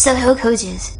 Soho coaches